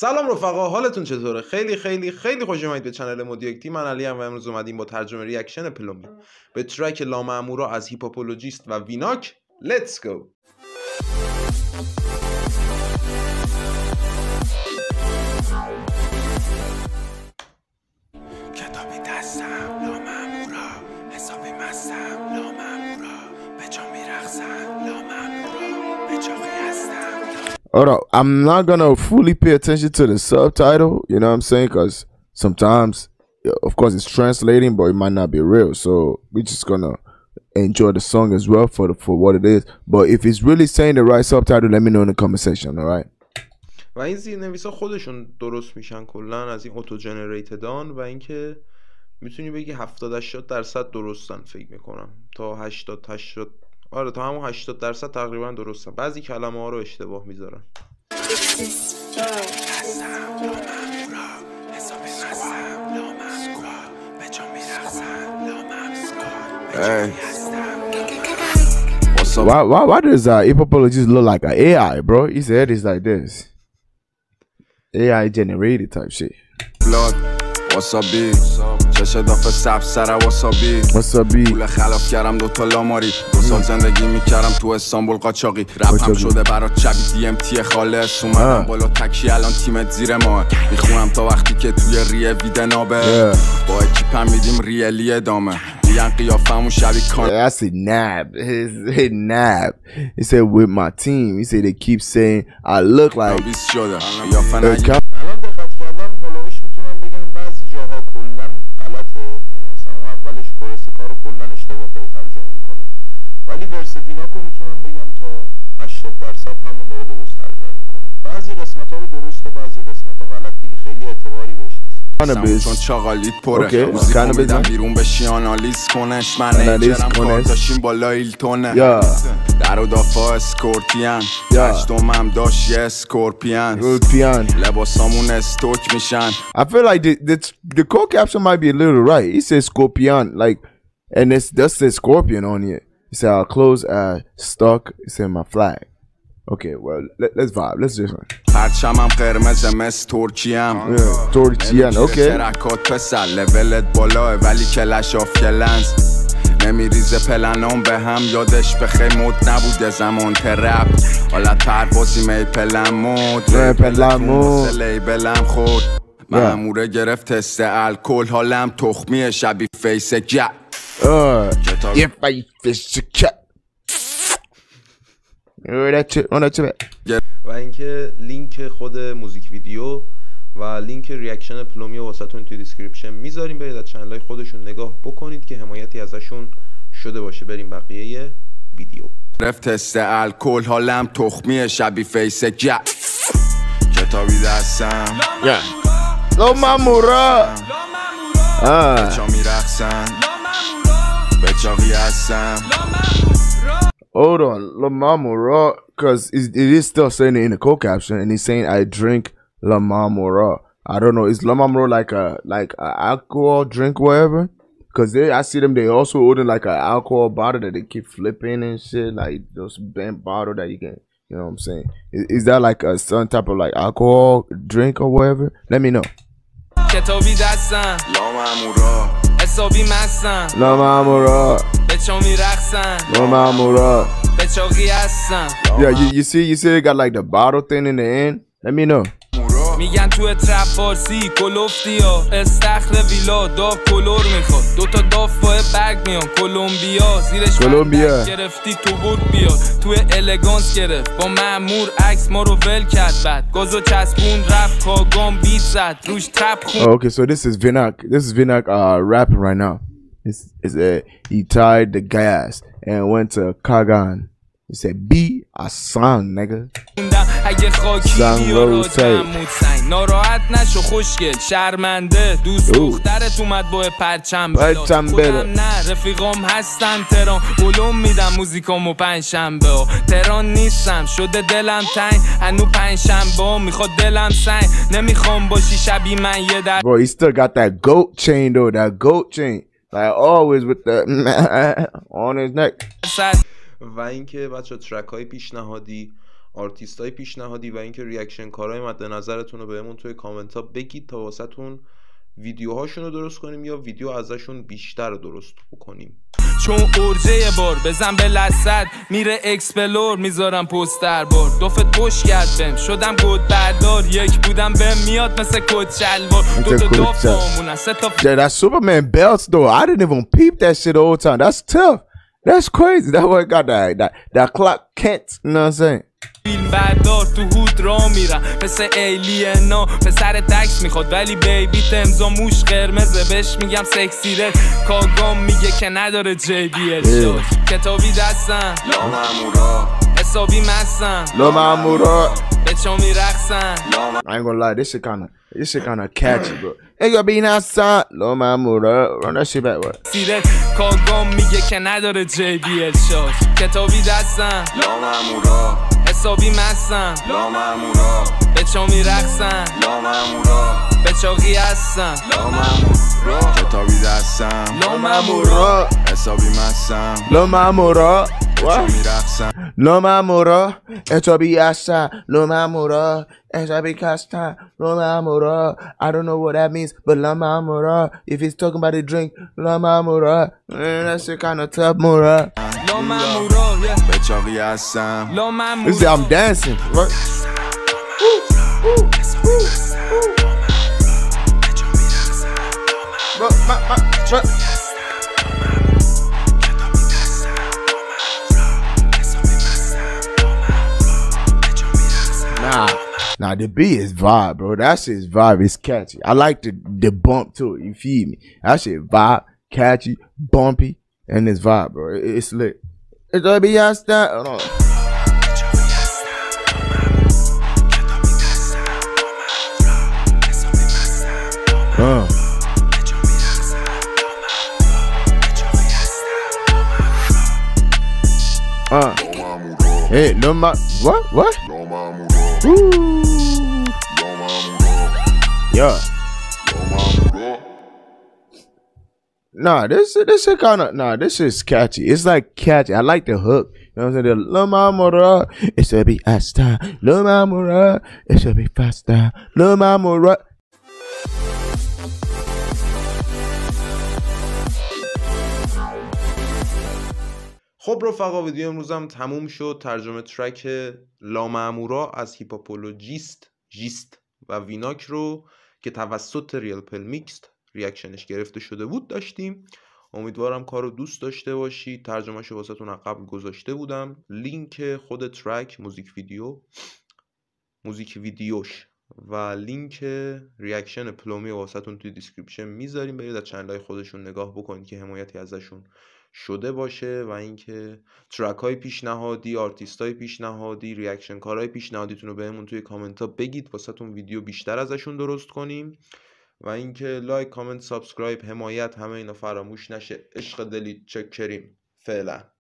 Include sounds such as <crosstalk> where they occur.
سلام رفقا حالتون چطوره؟ خیلی خیلی خیلی خوش اومدید به چنل مودیکتی من علی و امروز اومدیم با ترجمه ریاکشن پلومی به ترک لامعمورا از هیپاپولوژیست و ویناک Let's go! کتابی دستم. Hold up. I'm not gonna fully pay attention to the subtitle. You know what I'm saying? Because sometimes, yeah, of course, it's translating, but it might not be real. So we're just gonna enjoy the song as well for the, for what it is. But if it's really saying the right subtitle, let me know in the comment section. All right. و این زیرنویسا خودشون درست میشن کلا از این اوتو جنریتدان و اینکه میتونی بگی 70 80 درصد درستن فکر میکنم تا 80 80 آره تا همون 80 درصد تقریبا درستن بعضی کلمه ها رو اشتباه می‌ذارن Why why why does uh Hippopologist look like an AI, bro? His head is like this. AI generated type shit. blood? Big? چش دافه سب سر واسابی B? پول خلاف کردم دو تا لاماری دو سال زندگی می‌کردم تو استانبول قاچاقی رپم قاچاقی. شده برات شبی دی ام تی خالص اومدم. بالا تکی الان تیمت زیر ما می‌خونم تا وقتی که توی ریه ویده نابه. با اکیپم میدیم ریلی ادامه میگن قیافمون شبیه کان I said nab. His, his nab. He said with my team. He said they keep saying I look like بیست شده قیافه ویناکو می‌تونم بگم تا 80 درصد همون داره درست ترجمه می‌کنه بعضی قسمت ها رو درسته بعضی قسمت ها غلط دیگه خیلی اعتباری بهش نیست Cannabis. چون چاقالیت پره میدم نه؟ بیرون بشی آنالیز کنش من آنالیز نیجرم کنش. کار داشتیم بالا ایلتونه یا در و دافا اسکورپیان یا. هشتمم داشت یه اسکورپیان. لباسامون استوک میشن I feel like the the the code caption might be a little right. He says scorpion, like, and it's that says scorpion on it. He said our clothes are stuck. He said my flag. Okay, well let, let's vibe. Let's just پرچمم قرمز مس ترکیم Torchian. Okay. ترکات پسر لولت بالاه ولی کلش آف کلنز نمیریزه پلنام به هم یادش به مود نبوده زمان ترپ حالت پروازی میپلم مود میپلم مود. لیبلم خورد ماموره گرفت تست الکل حالم تخمی شبی فیس گپ If I fish a cat. و اینکه لینک خود موزیک ویدیو و لینک reaction پلومی واسهتون توی description می‌ذاریم. برید از channel های خودشون نگاه بکنید که حمایتی ازشون شده باشه. بریم بقیه ویدیو. گرفت تست الکل حالم تخمی شبی فیس گپ کتابی دستم. ماموره. Ah. چا میرخسن Hold on, La Mama Raw, because it is still saying it in the co-caption, and he's saying I drink La Mama Raw. I don't know, is La Mama Raw like a like a alcohol drink, whatever? Cause I see them. They also order like an alcohol bottle that they keep flipping and shit, like those bent bottle that you can. You know what I'm saying? Is, is that like a some type of like alcohol drink or whatever? Let me know. کتابی دستم لامامورا حسابی مستم La Mamura, به چا میرقصم La Mamura. به چاقی هستم Yeah, you, you see, you see, it got like the bottle thing in the end. Let me know. میگن تو ترپ فارسی کلوفتی ها. استخر ویلا داف کلور می‌خواد. دوتا داف با برگ میان. کلمبیا زیرش کلمبیا. گرفتی تو بود بیا تو الگانس گرفت. با مامور عکس ما رو ول کرد. بعد گازو چسبون رفت. کاگام بیت زد. روش تپ خون. So this is Vinak. This is Vinak uh rapping right now. It's, it's uh, he tied the gas and went to Kagan. He said, "Be a song, nigga." اگه خاکی راجم سعید. مطمئن ناراحت نشو خوشگل شرمنده دوست. دخترت اومد با پرچم بلا. پرچم خودم. نه رفیقام هستن تران علوم میدم موزیکامو پنجشنبه ها. تران نیستم شده دلم تنگ هنو پنجشنبه ها. می‌خواد دلم سنگ نمی‌خوام باشی شبی من یه در Bro, he still got that goat chain though. That goat chain, like always with the <laughs> on his neck. و اینکه بچه ترک های پیشنهادی آرتیست های پیشنهادی و اینکه ریاکشن کارهای مد نظرتون رو بهمون توی کامنت ها بگید تا واسهتون ویدیوهاشون رو درست کنیم یا ویدیو ازشون بیشتر درست بکنیم چون ارجه یه بار بزن به لسد میره اکسپلور می‌ذارم پستر بار دوفت پشت کرد بهم شدم گود بردار یک بودم بهم میاد مثل کد شلوار دو تا شلوار. بامونن سه تا that Superman belts though. I didn't even peep that shit the whole time. That's tough. That's crazy. That boy got that that that clock Kent. You know what I'm saying? فیلم بردار تو هود را میرم. مثل ایلینا پسر تکس می‌خواد. ولی بیبی تمزا موش قرمزه بهش میگم سکسی رد کاگام میگه که نداره جی بی ال کتابی دستم. لامامورا حسابی مستم. Lil Mamura. به چا میرقصن I ain't gonna lie, this shit kinda this shit kinda catchy, bro. Hey, gonna be outside. Lil Mamura. Run that shit back, what? سیرت کاگام میگه که نداره جی بی ال شد کتابی دستم لامامورا حسابی مستم لامامورا به چا میرقصن لامامورا به چاقی هستم لامامورا کتابی دستم لامامورا حسابی مستم Lil Mamura. چون What? میرقصم Lil Mamura. H.O.B. outside. Lil Mamura. H.O.B. Casta. Lil Mamura. I don't know what that means, but Lil Mamura. If he's talking about a drink, Lil Mamura. Eh, that shit kinda tough, Mura. لامامورا به چاقی هستم You see, لامامورا I'm dancing. What? Bro, bro. Nah, nah, the beat is vibe, bro. That shit is vibe. It's catchy. I like the the bump to it. You feel me? That shit vibe, catchy, bumpy, and it's vibe, bro. It- it's lit. It's gonna outside. Hold on. Hey, no ma what? What? Ooh. Yeah. Nah, this this shit kind of nah. This is catchy. It's like catchy. I like the hook. You know what I'm saying? The Mamura, it should be faster. Lil Mamura, it should be faster. Lil Mamura. خب رفقا ویدیو امروزم تموم شد. ترجمه track لامامورا از هیپهاپولوژیست و ویناک رو که توسط ریل پل میکست reaction ش گرفته شده بود داشتیم. امیدوارم کار رو دوست داشته باشید ترجمهش رو واسهتون قبلا گذاشته بودم. لینک خود track موزیک ویدیو موزیک ویدیوش و لینک reaction پلومی واسهتون توی description می‌ذاریم. برید از channel های خودشون نگاه بکنید که حمایتی ازشون شده باشه و اینکه track های پیشنهادی آرتیست های پیشنهادی reaction کارهای پیشنهادیتون رو بهمون توی کامنت ها بگید. واسهتون ویدیو بیشتر ازشون درست کنیم. و اینکه لایک کامنت subscribe حمایت همه اینا فراموش نشه. عشق دلی چاکریم فعلا.